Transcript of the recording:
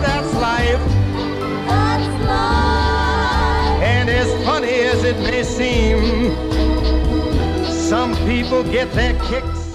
that's life. That's life. And as funny as it may seem, some people get their kicks